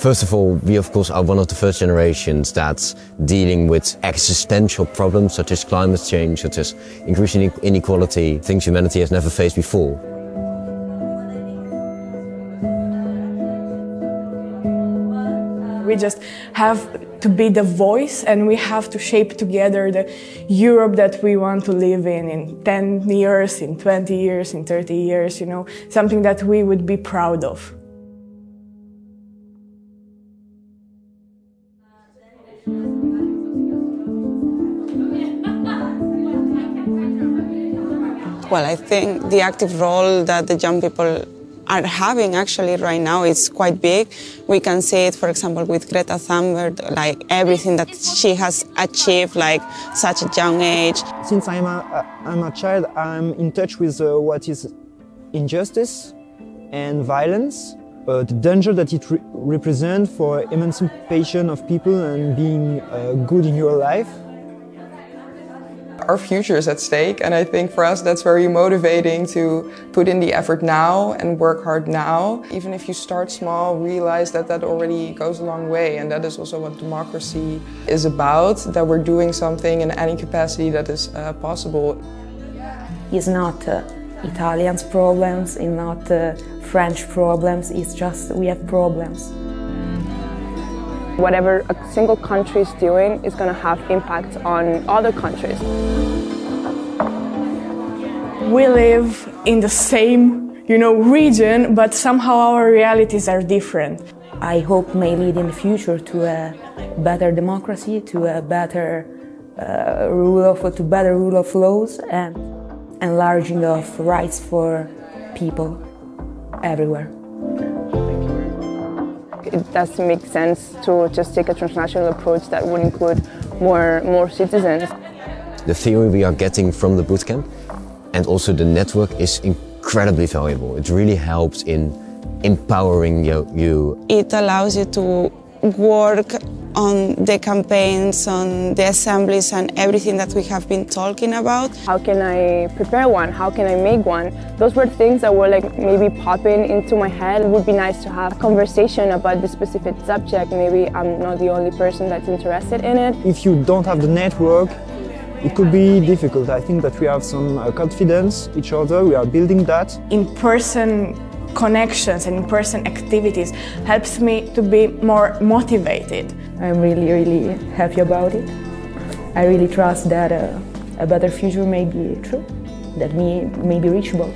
First of all, we of course are one of the first generations that's dealing with existential problems such as climate change, such as increasing inequality, things humanity has never faced before. We just have to be the voice and we have to shape together the Europe that we want to live in in 10 years, in 20 years, in 30 years, you know, something that we would be proud of. Well, I think the active role that the young people are having actually right now is quite big. We can see it, for example, with Greta Thunberg, like everything that she has achieved, like such a young age. Since I'm a, I'm a child, I'm in touch with uh, what is injustice and violence, uh, the danger that it re represents for emancipation of people and being uh, good in your life our future is at stake and I think for us that's very motivating to put in the effort now and work hard now. Even if you start small, realize that that already goes a long way and that is also what democracy is about, that we're doing something in any capacity that is uh, possible. It's not uh, Italians' problems, it's not uh, French problems, it's just we have problems. Whatever a single country is doing is going to have impact on other countries. We live in the same, you know, region, but somehow our realities are different. I hope may lead in the future to a better democracy, to a better uh, rule of to better rule of laws and enlarging of rights for people everywhere it does make sense to just take a transnational approach that would include more, more citizens. The theory we are getting from the bootcamp and also the network is incredibly valuable. It really helps in empowering you. It allows you to work on the campaigns, on the assemblies and everything that we have been talking about. How can I prepare one? How can I make one? Those were things that were like maybe popping into my head. It would be nice to have a conversation about this specific subject. Maybe I'm not the only person that's interested in it. If you don't have the network, it could be difficult. I think that we have some uh, confidence each other. We are building that. In person connections and in-person activities helps me to be more motivated. I'm really, really happy about it. I really trust that uh, a better future may be true, that may, may be reachable.